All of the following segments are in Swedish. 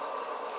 you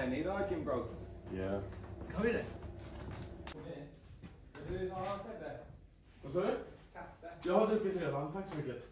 Idag Kimbro? Ja. Har vi det? Vill du ha Sebbe? Vad sa du? Kaffe? Jag har druckit redan, tack så mycket.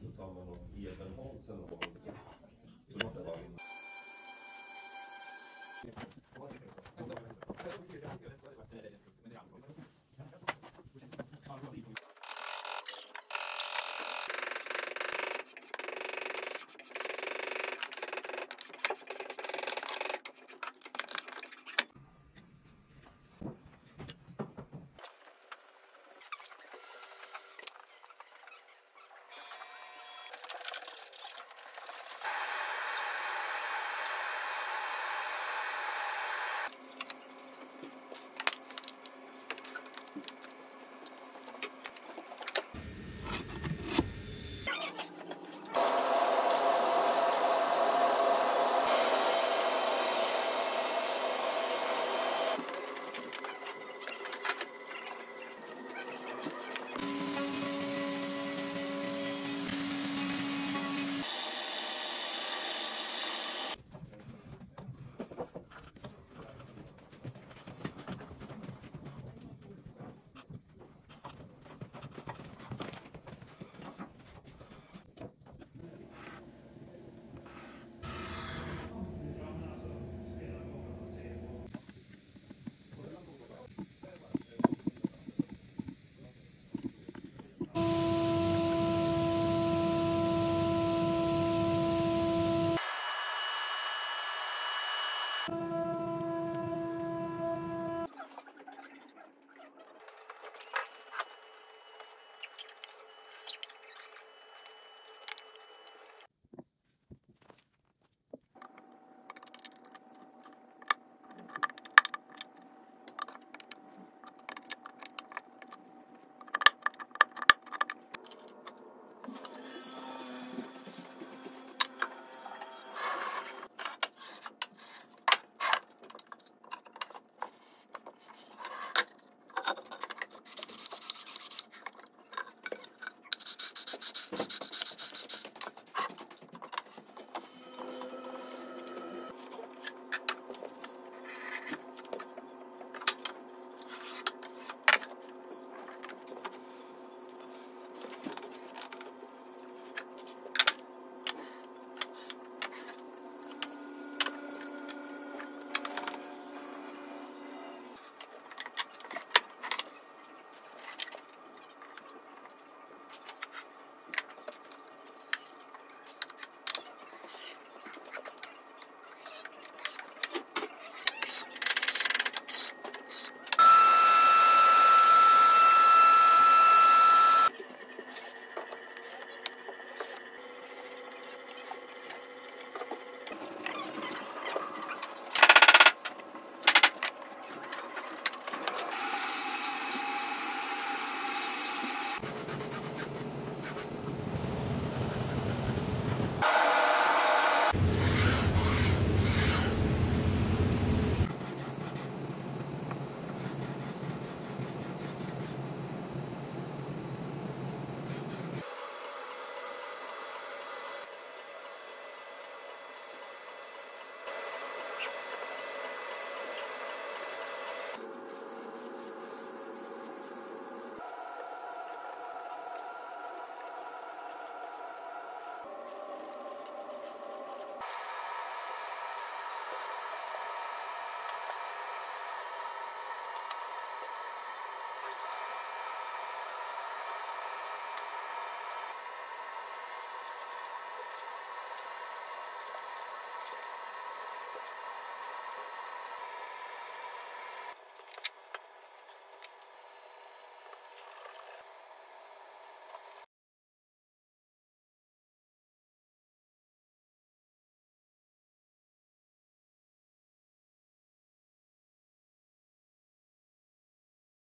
Så, tar man något ebenholm sen och så måste det